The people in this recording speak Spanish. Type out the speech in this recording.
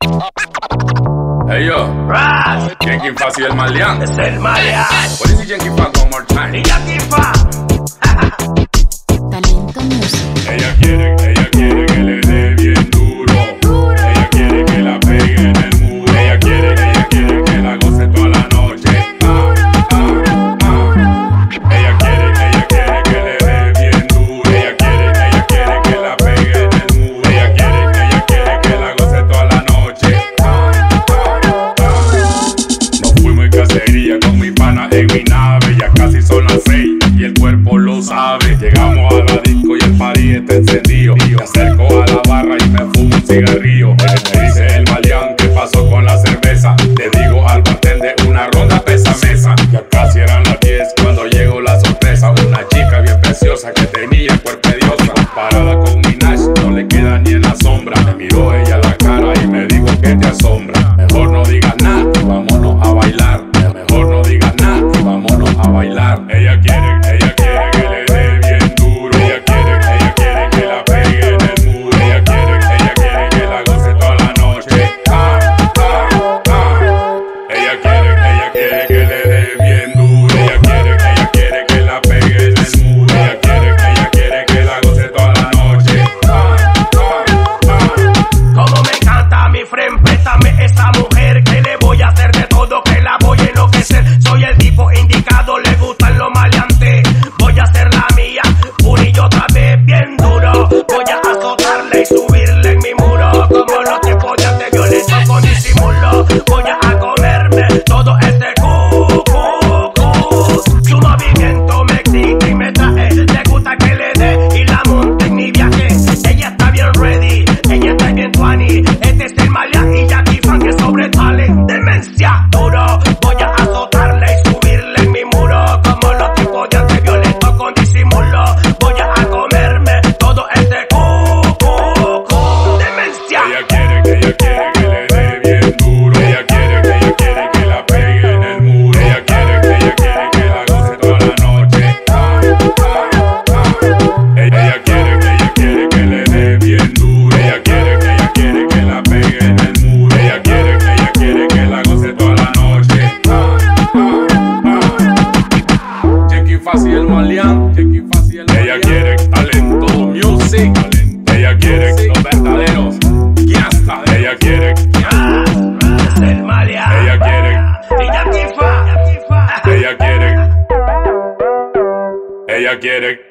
Hey yo, Ras. Yankee Fa soy el maleán. Es el maleán. What is it, Yankee Fa? One more time. Yankee Fa. Llegamos a la disco y el party está encendido. Me acerco a la barra y me fumo un cigarrillo. Me dice el maleante, pasó con la cerveza. Le digo al bartender una ronda pesa mesa. Ya casi eran las 10 cuando llegó la sorpresa. Una chica bien preciosa que tenía cuerpo diosa. Parada con Minaj, no le queda ni en la sombra. Me miró ella a la cara y me dijo que te asombra. Mejor no digas nada, vámonos a bailar. Mejor no digas nada, vámonos a bailar. Ella quiere talento music. Ella quiere verdaderos. Ella quiere. Ella quiere. Ella quiere. Ella quiere.